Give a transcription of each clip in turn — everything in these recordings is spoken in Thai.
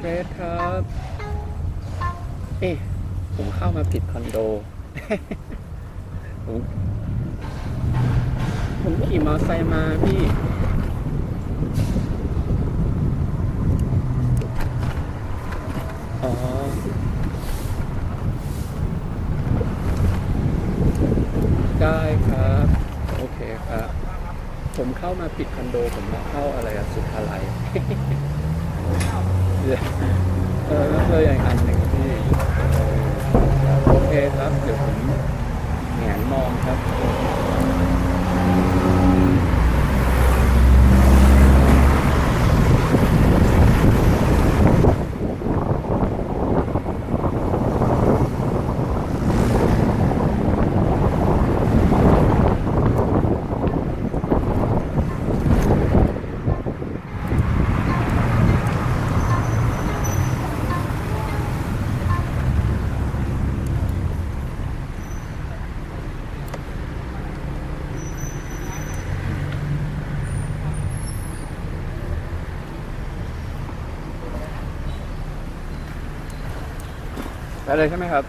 เกรซครับเอ๊ะผมเข้ามาผิดคอนโด ผมผมขี่มอเตอร์ไซค์มาพี่อ๋อได้ครับ โอเคครับ ผมเข้ามาผิดคอนโด ผมมาเข้าอะไรอะสุภ เลยเออแล้วเจออย่างอันหนึ่งที่โอเคครับเดี๋ยวผมแหงมองครับ ได้เลยใช่ไหมครับ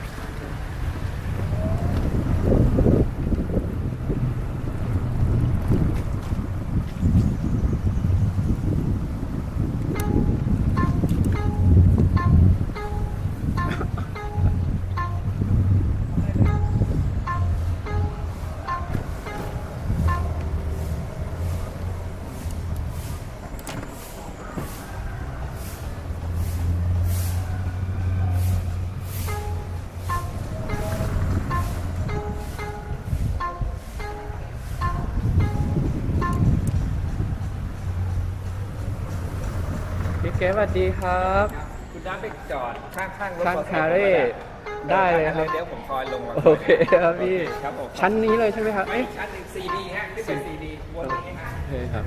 วัสดีครับ คุณน้าไปจอดข้างๆรถข้างมอเตอร์คาไซค์เร่ได้เลยครับ เดี๋ยวผมคอยลงมาโอเคครับพี่ ครับผมชั้นนี้เลยใช่ไหมครับไม่เอ๊ะชั้นหนึ่งซีดีฮะขึ้นเป็นซีดีบนนี้ฮะโอเคครับ